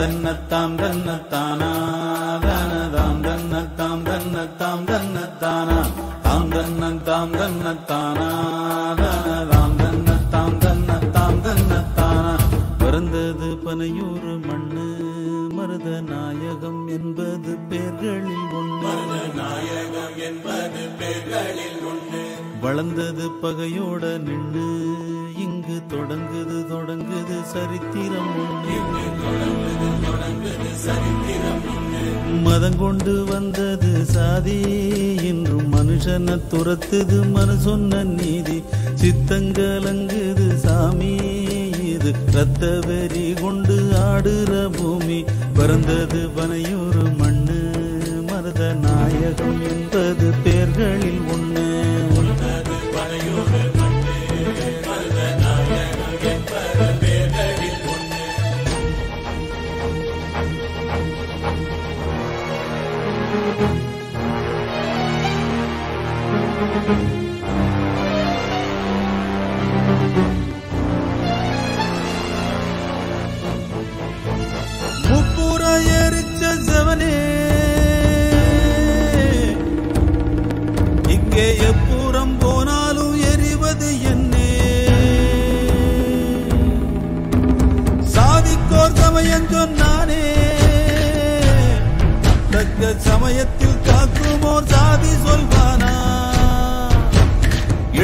தன்னத்தாம் தன்னத்தானா தானதாம் தன்னத்தாம் தன்னத்தாம் தன்னத்தானா தாம் தன்னத்தாம் தன்னத்தானா தானதாம் தன்னத்தாம் தன்னத்தாம் தன்னத்தானா. பிறந்தது பனையூறு மண்ணு மருத நாயகம் என்பது பேர்களில் ஒன்று நாயகம் என்பது பேர்களில் ஒன்று வளர்ந்தது பகையோட நின்று இங்கு தொடங்குது தொடங்குது சரித்திரம் ஒன்று மதம் கொண்டு வந்தது சாதி. என்றும் மனுஷனை துரத்துது மனு சொன்ன நீதி சித்தங்கலங்குது சாமி. இது ரத்த வெறி கொண்டு ஆடுற பூமி. பிறந்தது பனையூறு மண்ணு. மருத நாயகம் என்பது முப்புற எரிச்ச செவனே இங்கே எப்புறம் போனாலும் எரிவது என்னே சாதிக்கோர் சமயம் சொன்னானே தக்க சமயத்தில் காக்குமோர் சாதி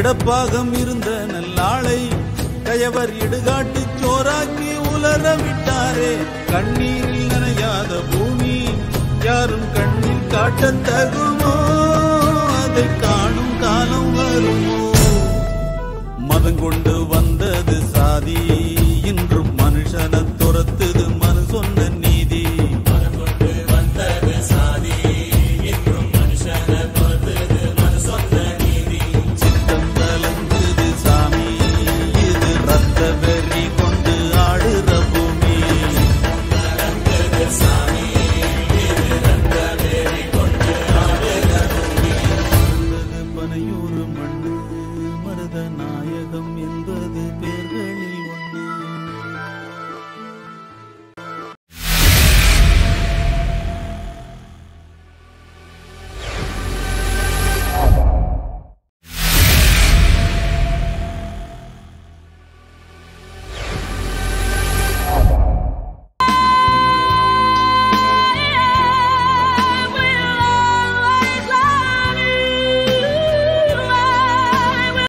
எடப்பாகம் இருந்த நல்லாளை கயவர் இடுகாட்டு சோராக்கி உலர விட்டாரே. கண்ணீரில் நனையாத பூமி யாரும் கண்ணில் காட்ட தகுமோ? அதை காணும் காலம் வருமோ? The night.